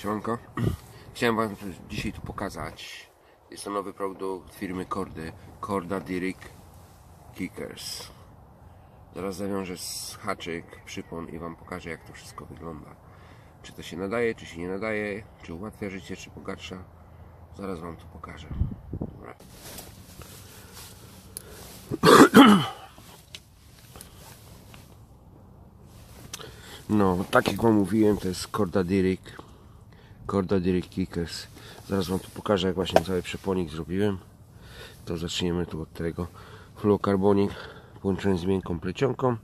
Siemanko. Chciałem Wam dzisiaj tu pokazać. Jest to nowy produkt firmy Kordy. Korda Dirik Kickers. Zaraz zawiążę z haczyk, przypon i Wam pokażę jak to wszystko wygląda. Czy to się nadaje, czy się nie nadaje, czy ułatwia życie, czy pogarsza. Zaraz Wam to pokażę. Dobra. No, tak jak Wam mówiłem, to jest Korda Dirik. Korda Dirik Kickers. Zaraz Wam tu pokażę, jak właśnie cały przeponik zrobiłem. To zaczniemy tu od tego. Fluokarbonik połączony z miękką plecionką.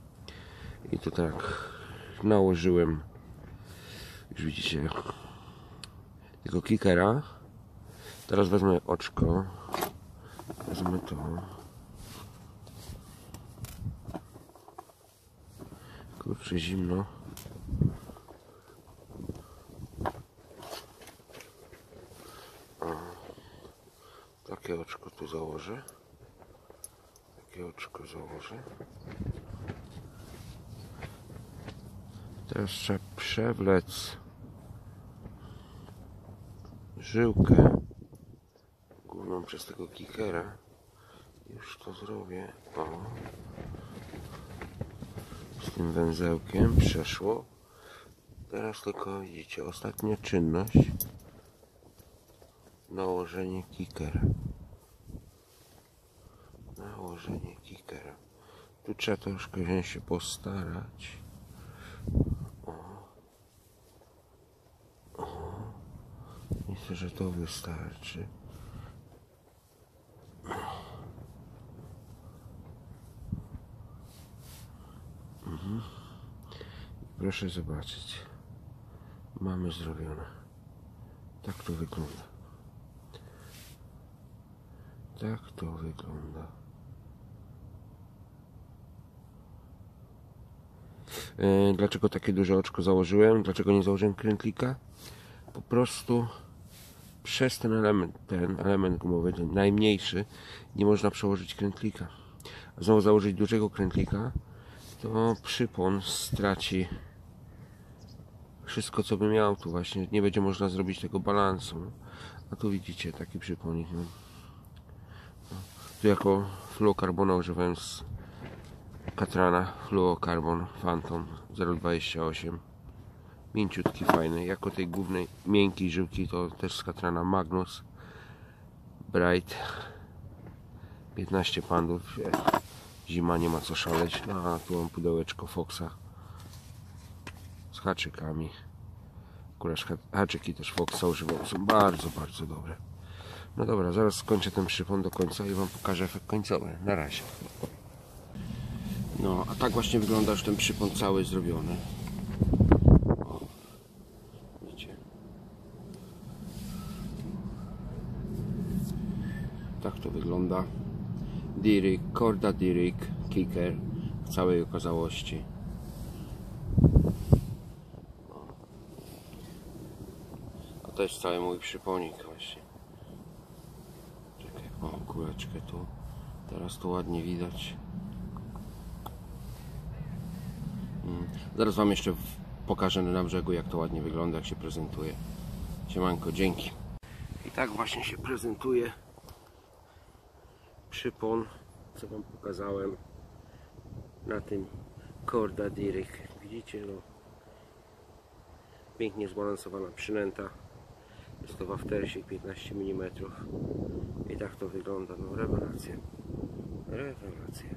I to tak nałożyłem. Już widzicie tego kickera. Teraz wezmę oczko. Wezmę to. Kurczę, zimno. Takie oczko tu założę. Takie oczko założę. Teraz trzeba przewlec żyłkę główną przez tego kickera. Już to zrobię. O. Z tym węzełkiem przeszło. Teraz tylko widzicie, ostatnia czynność. Nałożenie kickera. Nałożenie kickera. Tu trzeba troszkę się postarać. O. O. Myślę, że to wystarczy. Mhm. Proszę zobaczyć. Mamy zrobione. Tak to wygląda. Tak to wygląda. Dlaczego takie duże oczko założyłem? Dlaczego nie założyłem krętlika? Po prostu przez ten element, ten element gumowy, ten najmniejszy, nie można przełożyć krętlika. A znowu założyć dużego krętlika, to przypon straci wszystko, co by miał tu właśnie. Nie będzie można zrobić tego balansu. A tu widzicie taki przyponik. No. Tu jako fluokarbona używałem z Katrana Fluokarbon Phantom 028 mięciutki, fajny. Jako tej głównej miękkiej żyłki to też z Katrana. Magnus Bright 15 pandów. Zima nie ma co szaleć. No, a tu mam pudełeczko Foxa z haczykami. Akurat haczyki też Foxa używam. Są bardzo, bardzo dobre. No dobra, zaraz skończę ten przypon do końca i Wam pokażę efekt końcowy. Na razie. No, a tak właśnie wygląda już ten przypon cały zrobiony. O, widzicie? Tak to wygląda. Dirik, Korda Dirik, Kicker w całej okazałości. A to jest cały mój przyponik właśnie. Czekaj, o kuleczkę tu. Teraz to ładnie widać. Mm. Zaraz Wam jeszcze pokażę na brzegu jak to ładnie wygląda, jak się prezentuje. Siemanko, dzięki. I tak właśnie się prezentuje przypon, co Wam pokazałem na tym Korda Dirik. Widzicie, no pięknie zbalansowana przynęta. Jest to waftersik 15 mm. I tak to wygląda. No rewelacja. Rewelacja.